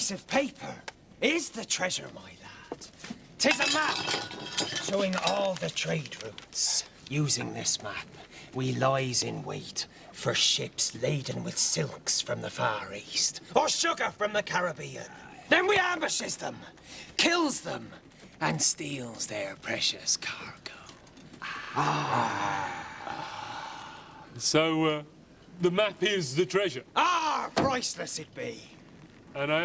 piece of paper is the treasure, my lad. Tis a map showing all the trade routes. Using this map, we lies in wait for ships laden with silks from the Far East or sugar from the Caribbean. Then we ambushes them, kills them, and steals their precious cargo. Ah! So, uh, the map is the treasure. Ah, priceless it be. And I